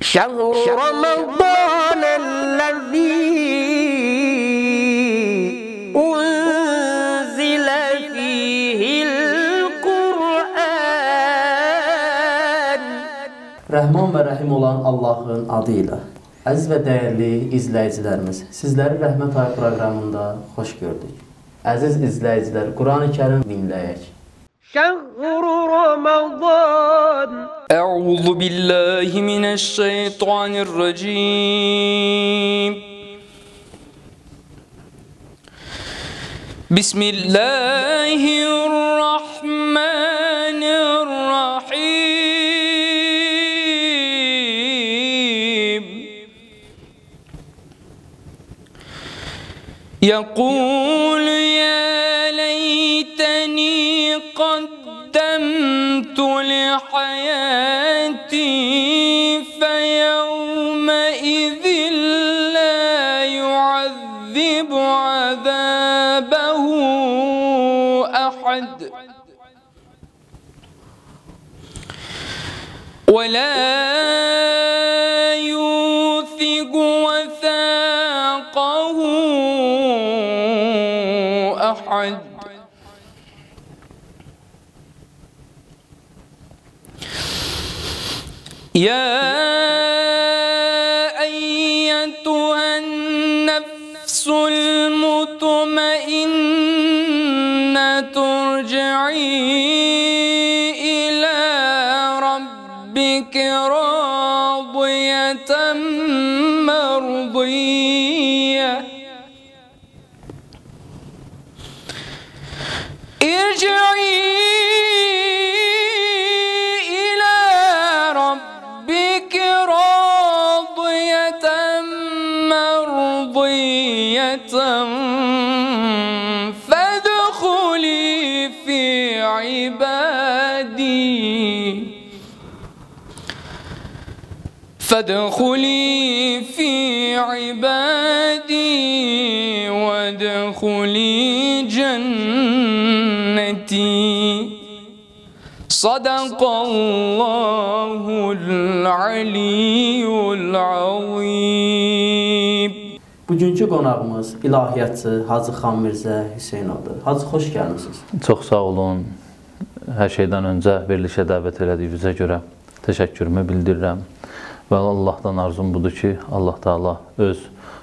شهر رمضان الذي أنزل فيه القرآن Rəhman və Rəhim olan Allahın adı ilə. Əziz və dəyərli izləyicilərimiz, sizləri Rəhmət Ayı proqramında xoş gördük. Əziz izləyicilər, Qurani Kərim dinləyək. شهر رمضان. أعوذ بالله من الشيطان الرجيم. بسم الله الرحمن الرحيم. يقول ولا يوثق وثاقه أحد. يا عبادي فادخلي في عبادي وادخلي جنتي صدق الله العلي العظيم Bugünkü qonağımız ilahiyyatçı Hacı Xan Mirzə Hüseynovdur. Hacı xoş gəlmisiniz. Çox sağ olun. Hər şeydən öncə verilişə dəvət elədiyinizə görə təşəkkürümü bildirirəm. Və Allahdan arzum budur ki, Allah Taala öz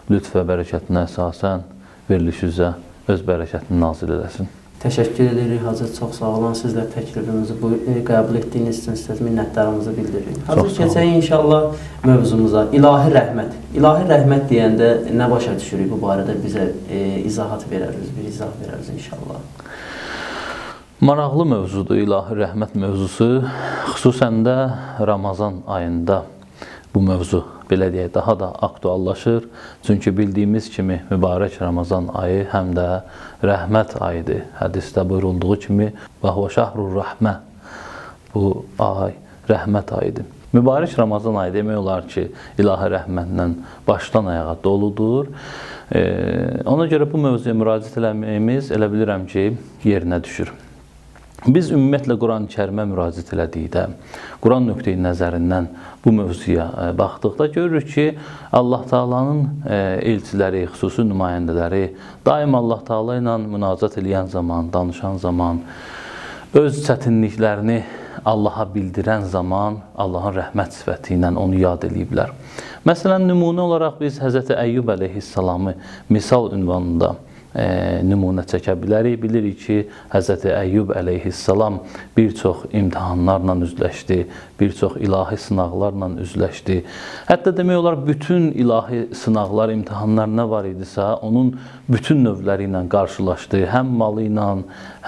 lütf və bərəkətinə əsasən verilişinizə öz bərəkətini nazil eləsin. Təşəkkür edirik Hacı, çox sağ olun. Siz də təklifimizi bu e, qəbul etdiyiniz üçün sizə minnətdarlığımızı bildiririk. Hacı, keçək inşallah mövzumuza. İlahi rəhmət. İlahi rəhmət deyəndə nə başa düşürük bu barədə bizə e, izahat verərsiniz, bir izah verərsiniz inşallah. Maraqlı mövzudur ilahi rəhmət mövzusu. Xüsusən də Ramazan ayında bu mövzu belə deyək daha da aktuallaşır. Çünki bildiyimiz kimi mübarək Ramazan ayı həm də rəhmət ayıdır. Hədisdə buyurulduğu kimi və huve şəhrur rəhmə. Bu ay rəhmət ayıdır. Mübarək Ramazan ayı demək olar ki, ilahi rəhmətlə başdan ayağa doludur. E, ona görə bu mövzuya müraciət eləməyimiz elə bilirəm ki, yerinə düşür. Biz ümumiyyətlə Quran-Kərimə müraciət elədikdə, Quran nöqteyi nəzərindən bu mövzuya e, baxdıqda görürük ki, Allah Taala'nın e, elçiləri, xüsusi nümayəndələri daim Allah Taala ilə münacat edən zaman, danışan zaman öz çətinliklərini Allaha bildirən zaman Allahın rəhmət sifəti ilə onu yad eləyiblər. Məsələn, nümunə olaraq biz Həzrət Əyyub əleyhissalamı misal ünvanında nümunə çəkə bilərik. Bilirik ki, Hz. Əyyub əleyhissalam bir çox imtahanlarla üzləşdi, bir çox ilahi sınaqlarla üzləşdi. Hətta demək olar bütün ilahi sınaqlar, imtahanlar nə var idisə, onun bütün növləri ilə qarşılaşdı. Həm malı ilə,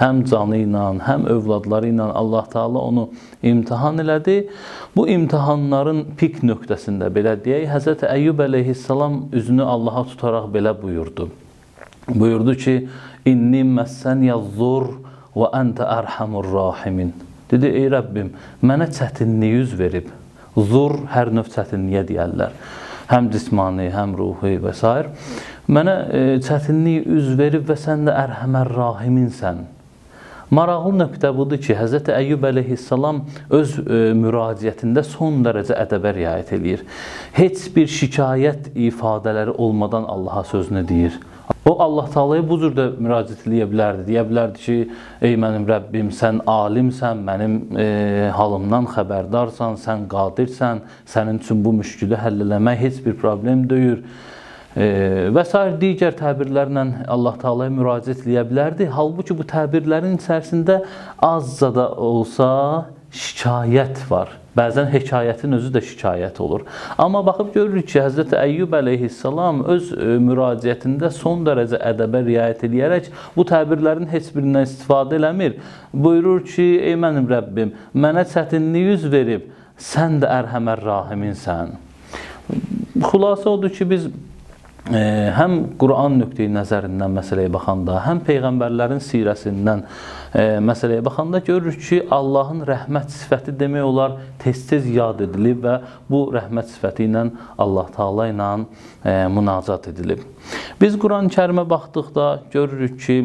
həm canı ilə, həm övladları ilə Allah Taala onu imtahan elədi. Bu imtahanların pik nöqtəsində belə deyək, Hz. Əyyub əleyhissalam üzünü Allaha tutaraq belə buyurdu buyurdu ki, İnni məssəniyyəz-zur və əntə ərhamur rahimin. Dedi, ey Rəbbim, mənə çətinlik yüz verib. Zur hər növ çətinliyə deyərlər. Həm cismani, həm ruhi və s. Mənə e, çətinlik üz verib və sən də ərhəmər rahiminsən. Maraqlı nöqtə budur ki, Hz. Əyyub əleyhissalam öz e, müraciətində son dərəcə ədəbə riayət eləyir. Heç bir şikayət ifadələri olmadan Allaha sözünü deyir. O Allah Taala'ya bu cür də müraciət edə bilərdi. Deyə bilərdi ki, ey mənim Rəbbim, sən alimsən, mənim e, halımdan xəbərdarsan, sən qadirsən, sənin üçün bu müşkülü həll eləmək heç bir problem deyil. E, və s. digər təbirlərlə Allah Taala'ya müraciət edə bilərdi. Halbuki bu təbirlərin içərisində azca da olsa şikayət var. Bəzən hekayətin özü də şikayət olur. Amma baxıb görürük ki, Həzrət Əyyub əleyhissalam öz e, müraciətində son dərəcə ədəbə riayət edərək bu təbirlərin heç birindən istifadə eləmir. Buyurur ki, ey mənim Rəbbim, mənə çətinlik yüz verib, sən də ərhəmər rahiminsən. Xülasə odur ki, biz həm Quran nöqteyi nəzərindən məsələyə baxanda, həm peyğəmbərlərin sirəsindən e, məsələyə baxanda görürük ki, Allahın rəhmət sifəti demək olar tez-tez yad edilib və bu rəhmət sifəti ilə Allah Taala ilə e, münacat edilib. Biz Quran-Kərimə baxdıqda görürük ki,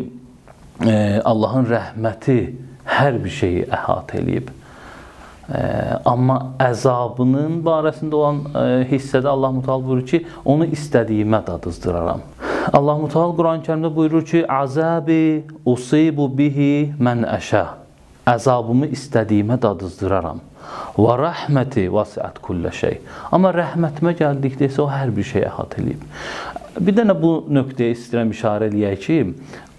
e, Allahın rəhməti hər bir şeyi əhatə eləyib. Amma əzabının barəsində olan e, hissədə Allah Mütəal buyurur ki, onu istədiyimə dadızdıraram. Allah Muteala Quran-Kərimdə buyurur ki: "Azabi usibu bihi mən əşə." Əzabımı istədiyimə dadızdıraram. Və rəhməti vəsiət kullə şey. Amma rəhmətimə gəldikdə isə o hər bir şey əhatə eləyib. Bir dənə bu nöqtəyə istəyirəm işarə eləyək ki,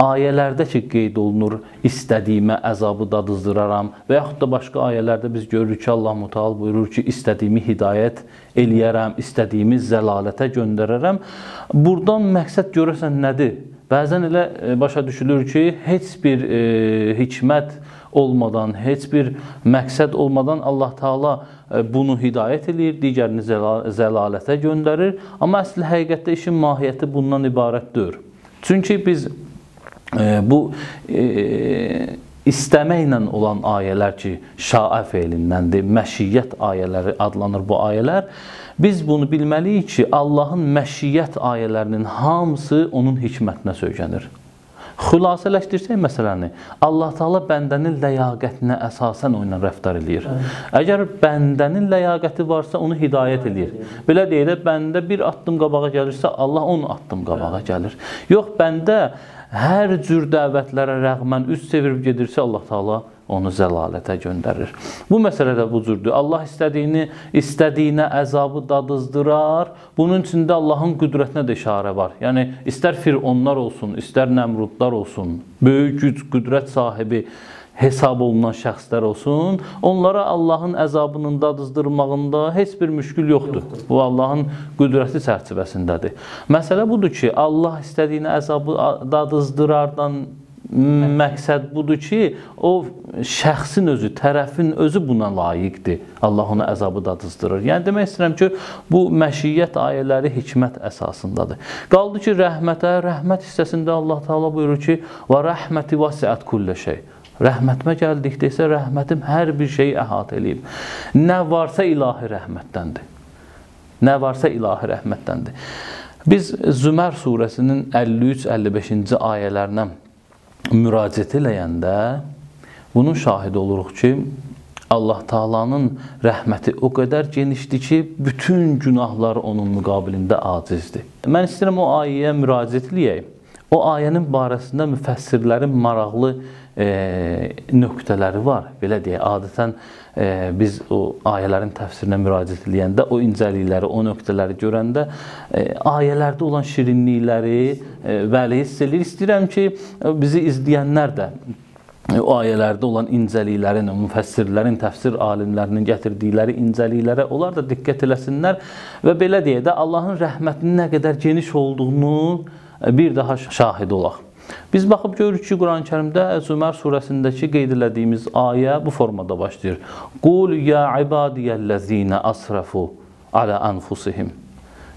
ayələrdə ki qeyd olunur, istədiyimə əzabı dadızdıraram və yaxud da başqa ayələrdə biz görürük ki, Allah Müteal buyurur ki, istədiyimi hidayət eləyərəm, istədiyimi zəlalətə göndərərəm. Burdan məqsəd görəsən nədir? Bəzən elə e, başa düşülür ki, heç bir e, hikmət olmadan, heç bir məqsəd olmadan Allah Taala e, bunu hidayət eləyir, digərini zəlalətə göndərir. Amma əsl həqiqətdə işin mahiyyəti bundan ibarət deyil. Çünki biz e, bu e, istəməklə olan ayələr ki, şaə feilindəndir, məşiyyət ayələri adlanır bu ayələr. Biz bunu bilməliyik ki, Allahın məşiyyət ayələrinin hamısı onun hikmətinə söykənir. Xülasələşdirsək məsələni, Allah Taala bəndənin ləyaqətinə əsasən o ilə rəftar eləyir. Əgər bəndənin ləyaqəti varsa, onu hidayət eləyir. Belə deyək də, bəndə bir addım qabağa gəlirsə, Allah 10 addım qabağa gəlir. Yox, bəndə hər cür dəvətlərə rəğmən üz çevirib gedirsə, Allah Taala onu zəlalətə göndərir. Bu məsələ də bu cürdür. Allah istədiyini, istədiyinə əzabı dadızdırar. Bunun içində Allahın qüdrətinə də işarə var. Yəni istər Fironlar olsun, istər Nəmrudlar olsun, böyük güc, qüdrət sahibi hesab olunan şəxslər olsun, onlara Allahın əzabının dadızdırmağında heç bir müşkül yoxdur. yoxdur. Bu Allahın qüdrəti çərçivəsindədir. Məsələ budur ki, Allah istədiyini əzabı dadızdırardan məqsəd budur ki, o şəxsin özü, tərəfin özü buna layiqdir. Allah ona əzabı dadızdırır. Yəni demək istəyirəm ki, bu məşiyyət ayələri hikmət əsasındadır. Qaldı ki, rəhmətə, rəhmət hissəsində Allah Taala buyurur ki, "Və rəhməti vəsiət kullə şey." Rəhmətimə gəldikdə isə rəhmətim hər bir şeyi əhatə eləyib. Nə varsa ilahi rəhmətdəndir. Nə varsa ilahi rəhmətdəndir. Biz Zümər surəsinin 53-55-ci ayələrindən müraciət eləyəndə bunun şahidi oluruq ki, Allah Taala'nın rəhməti o qədər genişdir ki, bütün günahlar onun müqabilində acizdir. Mən istəyirəm o ayəyə müraciət eləyək. O ayənin barəsində müfəssirlərin maraqlı nöqtələri var. Belə deyək, adətən e, biz o ayələrin təfsirinə müraciət edəndə o incəlikləri, o nöqtələri görəndə e, ayələrdə olan şirinlikləri e, bəli hiss edir. İstəyirəm ki, bizi izləyənlər də o ayələrdə olan incəliklərin, müfəssirlərin, təfsir alimlərinin gətirdikləri incəliklərə onlar da diqqət eləsinlər və belə deyə də Allahın rəhmətinin nə qədər geniş olduğunu bir daha şahid olaq. Biz baxıb görürük ki, Quran-Kərimdə Zümər surəsindəki qeyd etdiyimiz ayə bu formada başlayır. Qul ya ibadiyəllezina asrafu ala anfusihim.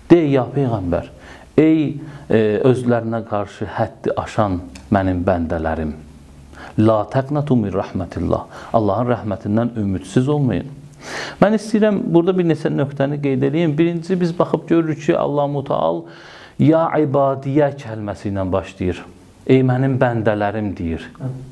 Dey ya peyğəmbər, ey e, özlərinə qarşı həddi aşan mənim bəndələrim. La təqnatu min rahmetillah. Allahın rəhmətindən ümidsiz olmayın. Mən istəyirəm burada bir neçə nöqtəni qeyd edeyim. Birinci biz baxıb görürük ki, Allah Müteal ya ibadiyə kəlməsi ilə başlayır. Ey mənim bəndələrim deyir.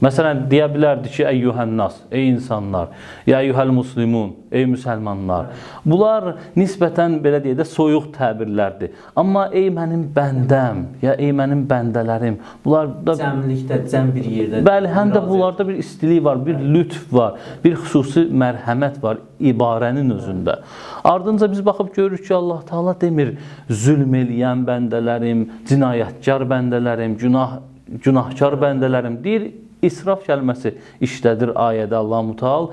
Məsələn, deyə bilərdi ki, əyyuhənnas, ey insanlar, ya əyyuhəl muslimun, ey müsəlmanlar. Bunlar nisbətən belə deyə də soyuq təbirlərdir. Amma ey mənim bəndəm, ya ey mənim bəndələrim. Bunlar da Cəmlikdə, cəm bir yerdə. Bəli, həm də bunlarda bir istilik var, bir lütf var, bir xüsusi mərhəmət var ibarənin özündə. Ardınca biz baxıb görürük ki, Allah Taala demir zülm eləyən bəndələrim, cinayətkar bəndələrim, günah günahkar bəndələrim. Deyir israf kəlməsi işlədir ayədə Allah Müteal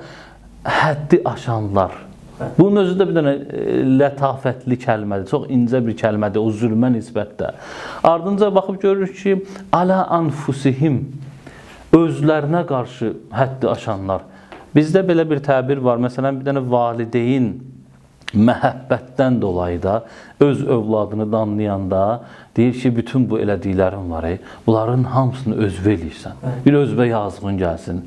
həddi aşanlar. Bunun özü də bir dənə e, lətafətli kəlmədir. Çox incə bir kəlmədir o zülmə nisbətdə. Ardınca baxıb görürük ki, ala anfusihim özlərinə qarşı həddi aşanlar. Bizdə belə bir təbir var. Məsələn, bir dənə valideyn məhəbbətdən dolayı da öz övladını danlayanda deyir ki, bütün bu elədiklərim var, bunların hamısını özvə eləyirsən. Bir özvə yazığın gəlsin.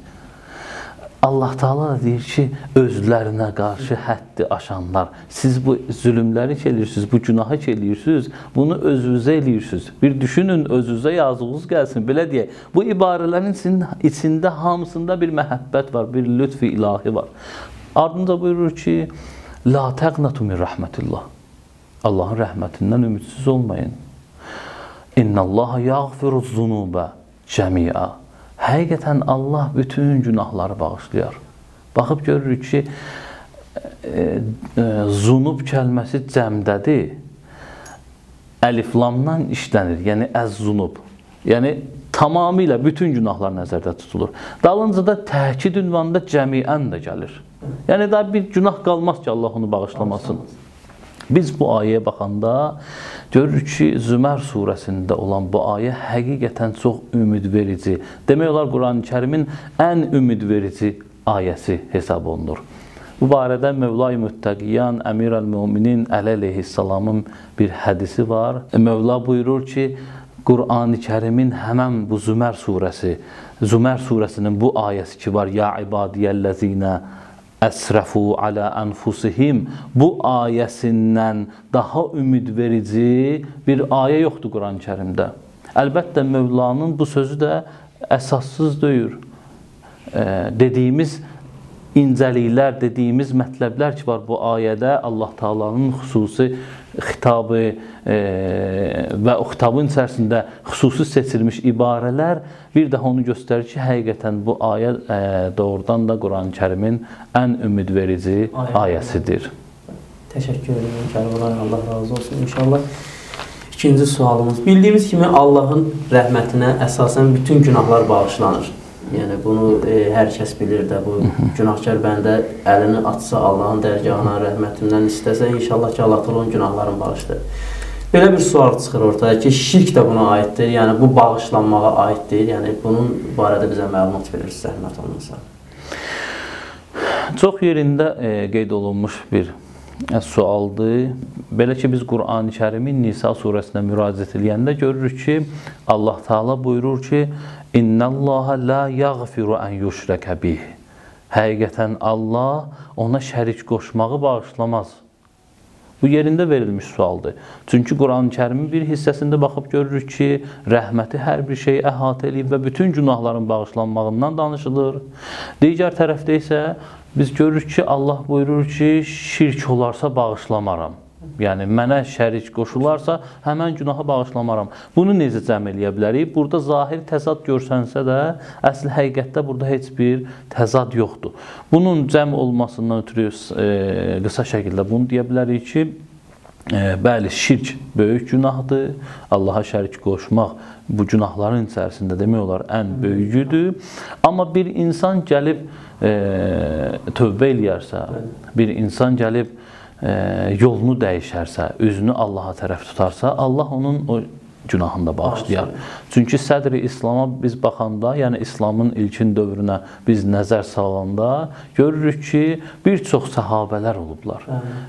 Allah Taala da deyir ki, özlərinə qarşı həddi aşanlar, siz bu zülmləri eləyirsiniz, bu günahı eləyirsiniz, bunu özünüzə eləyirsiniz. Bir düşünün, özünüzə yazığınız gəlsin. Belə deyək, bu ibarələrin içində hamısında bir məhəbbət var, bir lütf ilahi var. Ardınca buyurur ki, La təqnatu min rəhmətillah. Allahın rəhmətindən ümidsiz olmayın. İnnallaha yaghfiru zunuba cəmi'a. Həqiqətən Allah bütün günahları bağışlayar. Baxıb görürük ki, e, e, zunub kəlməsi cəmdədir. Əliflamdan işlənir. Yəni əz-zunub. Yəni tamamilə bütün günahlar nəzərdə tutulur. Dalınca da təkid ünvanında cəmiən də gəlir. Yəni daha bir günah qalmaz ki, Allah onu bağışlamasın. Biz bu ayəyə baxanda görürük ki, Zümər surəsində olan bu ayə həqiqətən çox ümidverici. Demək olar Quran-Kərimin ən ümidverici ayəsi hesab olunur. Bu barədə Mövla-i Müttəqiyan Əmir əl-Müminin əleyhissalamın bir hədisi var. Mövla buyurur ki, Qurani Kərimin həmən bu Zümər surəsi, Zümər surəsinin bu ayəsi ki var, ya ibadiyəl-ləzinə əsrəfu alə ənfusihim bu ayəsindən daha ümidverici bir ayə yoxdur Quran-Kərimdə. Əlbəttə Mövlanın bu sözü də əsassız deyil. E, dediyimiz incəliklər, dediyimiz mətləblər ki var bu ayədə Allah Taala'nın xüsusi xitabı e, və o xitabın içərisində xüsusi seçilmiş ibarələr bir daha onu göstərir ki, həqiqətən bu ayə e, doğrudan da Quran-Kərimin ən ümidverici Ayə. ayəsidir. Təşəkkür edirəm Kərbəlayı, Allah razı olsun. İnşallah ikinci sualımız. Bildiyimiz kimi Allahın rəhmətinə əsasən bütün günahlar bağışlanır. Yəni bunu e, hər kəs bilir də bu günahkar bəndə əlini açsa Allahın dərgahına rəhmətindən istəsə inşallah ki Allah onun günahlarını bağışlar. Belə bir sual çıxır ortaya ki, şirk də buna aiddir. Yəni bu bağışlanmağa aiddir. Yəni bunun barədə bizə məlumat verirsiniz zəhmət olmasa. Çox yerində e, qeyd olunmuş bir e, sualdır. Belə ki biz Qurani Kərimin Nisa surəsinə müraciət edəndə görürük ki, Allah Taala buyurur ki: "İnnallaha la yaghfiru an yushraka bih." Həqiqətən Allah ona şərik qoşmağı bağışlamaz. Bu yerində verilmiş sualdır. Çünki Quran-Kərimin bir hissəsində baxıb görürük ki, rəhməti hər bir şeyi əhatə edib və bütün günahların bağışlanmağından danışılır. Digər tərəfdə isə biz görürük ki, Allah buyurur ki, şirk olarsa bağışlamaram. Yəni mənə şərik qoşularsa, həmən günahı bağışlamaram. Bunu necə cəm eləyə bilərik? Burada zahir təzad görsənsə də, əsl həqiqətdə burada heç bir təzad yoxdur. Bunun cəm olmasından ötürü e, qısa şəkildə bunu deyə bilərik ki, e, bəli, şirk böyük günahdır. Allaha şərik qoşmaq bu günahların içərisində demək olar ən böyüyüdür. Amma bir insan gəlib e, tövbə eləyərsə, bir insan gəlib yolunu dəyişərsə, üzünü Allaha tərəf tutarsa, Allah onun o günahını da bağışlayar. Çünki sədri İslama biz baxanda, yəni İslamın ilkin dövrünə biz nəzər salanda görürük ki, bir çox səhabələr olublar.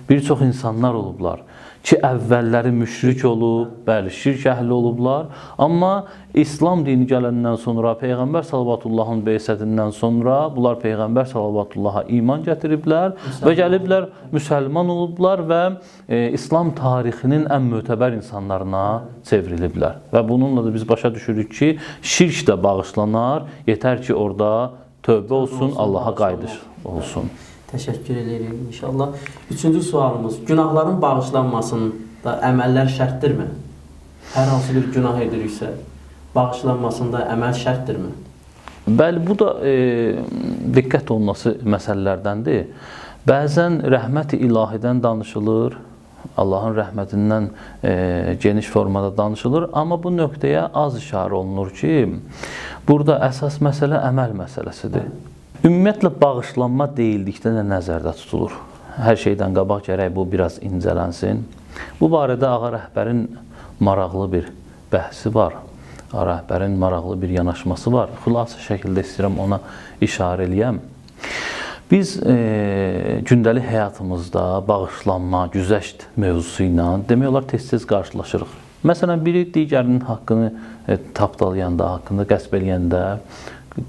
Bir çox insanlar olublar ki, əvvəlləri müşrik olub, bəli, şirk əhli olublar, amma İslam dini gələndən sonra peyğəmbər sallallahu beysədindən sonra bunlar peyğəmbər sallallahu iman gətiriblər və gəliblər müsəlman olublar və e, İslam tarixinin ən mötəbər insanlarına çevriliblər. Və bununla da biz başa düşürük ki, şirk də bağışlanar, yetər ki, orada tövbə olsun, Allaha qayıdış olsun. Təşəkkür edirik inşallah. Üçüncü sualımız, günahların bağışlanmasında əməllər şərtdirmi? Hər hansı bir günah ediriksə, bağışlanmasında əməl şərtdirmi? Bəli, bu da e, diqqət olunması məsələlərdəndir. Bəzən rəhmət-i ilahidən danışılır, Allahın rəhmətindən e, geniş formada danışılır, amma bu nöqtəyə az işarə olunur ki, burada əsas məsələ əməl məsələsidir. Ümumiyyətlə bağışlanma deyildikdə nə nəzərdə tutulur? Hər şeydən qabaq gərək bu biraz incələnsin. Bu barədə ağa rəhbərin maraqlı bir bəhsi var. Ağa rəhbərin maraqlı bir yanaşması var. Xülasə şəkildə istəyirəm ona işarə eləyəm. Biz e, gündəlik həyatımızda bağışlanma, güzəşt mövzusu ilə demək olar tez-tez qarşılaşırıq. Məsələn, biri digərinin haqqını e, tapdalayanda, haqqında qəsb eləyəndə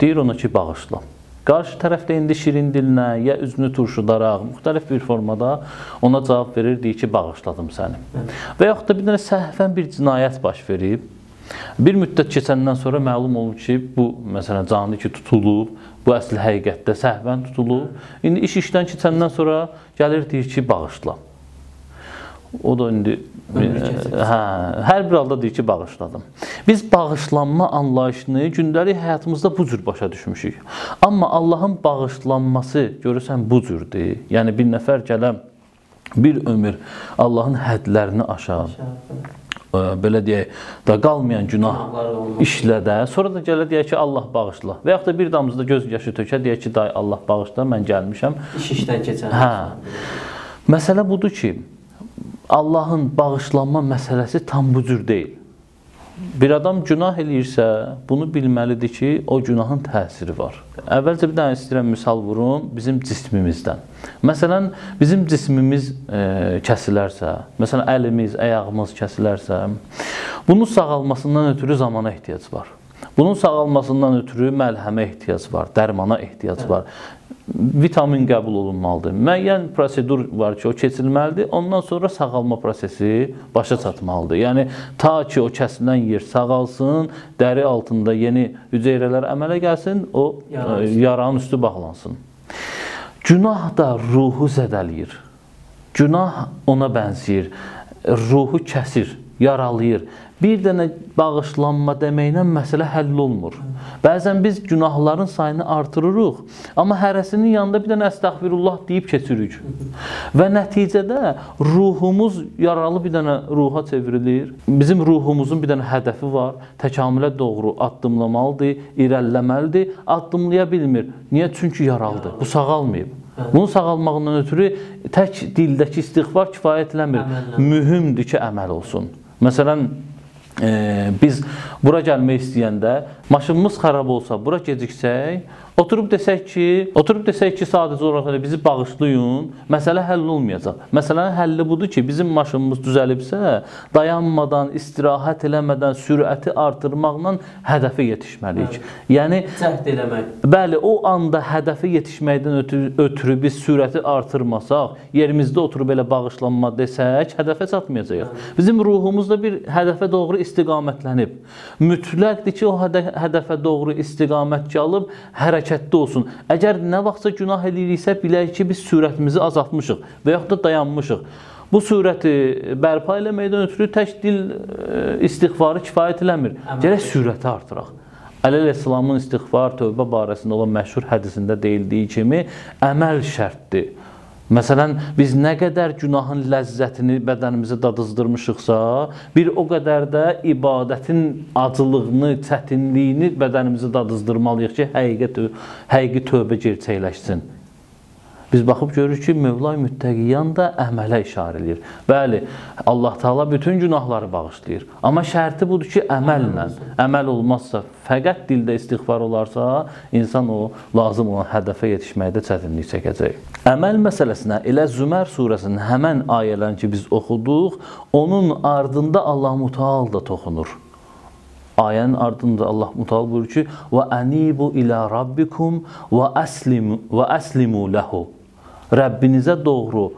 deyir ona ki, bağışla. Qarşı tərəf də indi şirin dilinə ya üzünü turşudaraq, müxtəlif bir formada ona cavab verir, deyir ki, bağışladım səni. Və yaxud da bir dənə səhvən bir cinayət baş verib, bir müddət keçəndən sonra məlum olur ki, bu məsələn canlı ki tutulub, bu əsl həqiqətdə səhvən tutulub. İndi iş işdən keçəndən sonra gəlir deyir ki, bağışla. O da indi hə, hər bir halda deyir ki, bağışladım. Biz bağışlanma anlayışını gündəlik həyatımızda bu cür başa düşmüşük. Amma Allahın bağışlanması görürsən bu cürdür. Yəni bir nəfər gələm bir ömür Allahın hədlərini aşar. Belə deyək, da qalmayan günah işlədə, sonra da gələ deyək ki, Allah bağışla. Və yaxud da bir damızda göz yaşı tökə, deyək ki, day Allah bağışla, mən gəlmişəm. İş işdən keçən. Hə. Məsələ budur ki, Allahın bağışlanma məsələsi tam bu cür deyil. Bir adam günah eləyirsə, bunu bilməlidir ki, o günahın təsiri var. Əvvəlcə bir dənə istəyirəm misal vurum bizim cismimizdən. Məsələn, bizim cismimiz e, kəsilərsə, məsələn əlimiz, ayağımız kəsilərsə, bunun sağalmasından ötürü zamana ehtiyac var. Bunun sağalmasından ötürü məlhəmə ehtiyac var, dərmana ehtiyac var vitamin qəbul olunmalıdır. Müəyyən prosedur var ki, o keçirilməlidir. Ondan sonra sağalma prosesi başa çatmalıdır. Yəni ta ki o kəsilən yer sağalsın, dəri altında yeni hüceyrələr əmələ gəlsin, o Yaranın ə, yaranın üstü bağlansın. Günah da ruhu zədələyir. Günah ona bənzəyir. Ruhu kəsir, yaralayır. Bir dənə bağışlanma deməklə məsələ həll olmur. Bəzən biz günahların sayını artırırıq, amma hərəsinin yanında bir dənə əstəğfirullah deyib keçirik. Və nəticədə ruhumuz yaralı bir dənə ruha çevrilir. Bizim ruhumuzun bir dənə hədəfi var. Təkamülə doğru addımlamalıdır, irəliləməlidir. Addımlaya bilmir. Niyə? Çünki yaralıdır. Bu sağalmayıb. Bunun sağalmağından ötürü tək dildəki istiğfar kifayət eləmir. Əməllə. Mühümdür ki, əməl olsun. Məsələn, e, biz bura gəlmək istəyəndə maşınımız xarab olsa, bura geciksək, oturub desək ki, oturub desək ki, sadəcə olaraq bizi bağışlayın, məsələ həll olmayacaq. Məsələnin həlli budur ki, bizim maşınımız düzəlibsə, dayanmadan, istirahət eləmədən sürəti artırmaqla hədəfə yetişməliyik. Yəni Cəhd eləmək. Bəli, o anda hədəfə yetişməkdən ötürü, ötürü biz sürəti artırmasaq, yerimizdə oturub elə bağışlanma desək, hədəfə çatmayacağıq. Bizim ruhumuzda bir hədəfə doğru istiqamətlənib. Mütləqdir ki, o hədə, hədəfə doğru istiqamət alıb hərəkətdə olsun. Əgər nə vaxtsa günah eləyiriksə, bilək ki, biz sürətimizi azaltmışıq və yaxud da dayanmışıq. Bu surəti bərpa eləməkdən ötürü tək dil e, istiğfarı kifayət eləmir. Gərək sürəti artıraq. Əli əleyhissalamın istiğfar, tövbə barəsində olan məşhur hədisində deyildiyi kimi əməl şərtdir. Məsələn, biz nə qədər günahın ləzzətini bədənimizə dadızdırmışıqsa, bir o qədər də ibadətin acılığını, çətinliyini bədənimizə dadızdırmalıyıq ki, həqiqət həqiqi tövbə gerçəkləşsin. Biz baxıb görürük ki, Mövlay Müttəqiyyan da əmələ işarə eləyir. Bəli, Allah Taala bütün günahları bağışlayır. Amma şərti budur ki, əməllə. Əməl olmazsa, fəqət dildə istiğfar olarsa, insan o lazım olan hədəfə yetişməkdə çətinlik çəkəcək. Əməl məsələsinə elə Zümər surəsinin həmən ayələrini ki biz oxuduq, onun ardında Allah Mütəal da toxunur. Ayənin ardında Allah Mütəal buyurur ki: "Və anibu ila rabbikum və aslimu və aslimu lehu." Rəbbinizə doğru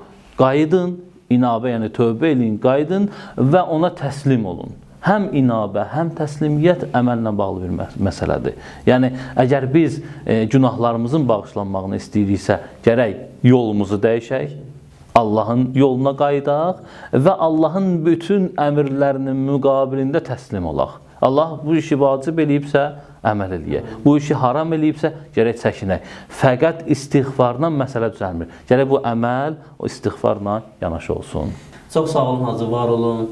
qayıdın, inabə, yəni tövbə eləyin, qayıdın və ona təslim olun. həm inabə, həm təslimiyyət əməllə bağlı bir mə- məsələdir. Yəni əgər biz e, günahlarımızın bağışlanmağını istəyiriksə, gərək yolumuzu dəyişək, Allahın yoluna qayıdaq və Allahın bütün əmrlərinin müqabilində təslim olaq. Allah bu işi vacib eləyibsə, əməl eləyək. Bu işi haram eləyibsə, gərək çəkinək. Fəqət istiğfarla məsələ düzəlmir. Gərək bu əməl o istiğfarla yanaşı olsun. Çox sağ olun Hacı, var olun.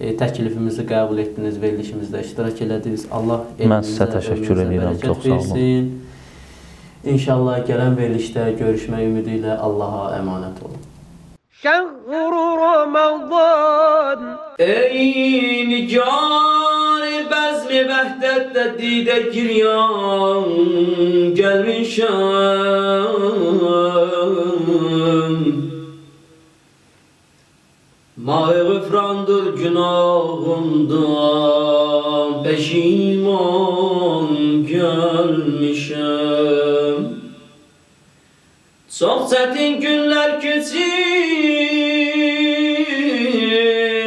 E, təklifimizi qəbul etdiniz, verilişimizdə iştirak elədiniz. Allah Mən sizə təşəkkür edirəm, çox sağ olun. versin. İnşallah gələn verilişdə görüşmək ümidi ilə Allaha əmanət olun. شهر رمضان Ey nigar bezmi vehdette dide giryan gelmişim Mah gıfrandır günahımdan peşiman gelmişim Çok çetin günler geçir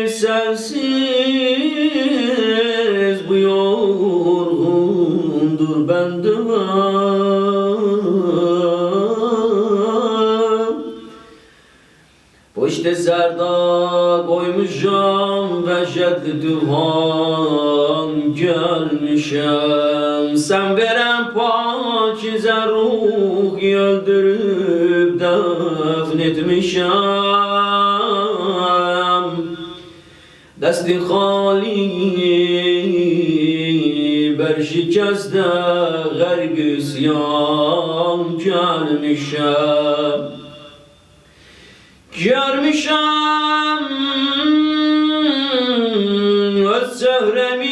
sensiz Bu yorgundur ben de var Poşte serda koymuşam Veşetli duhan gelmişem. Sen veren pakize ruh öldürür. شام دست خالی بر شکست غرق سیام گرم شب گرم شب از زهر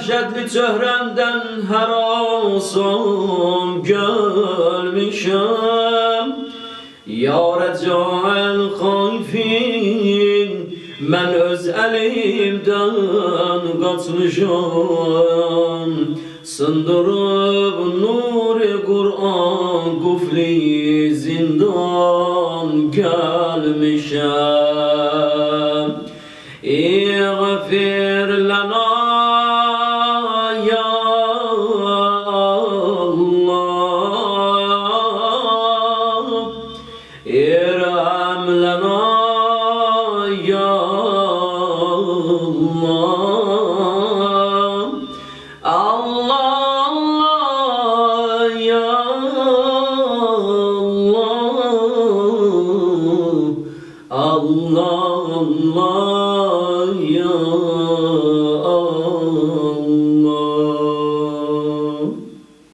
Vəhşətli çöhrəmdən hər asan gəlmişəm Ya rəcəl xayfin Mən öz əlimdən qaçmışam. Sındırıb nuri Qur'an Qufli zindan gəlmişəm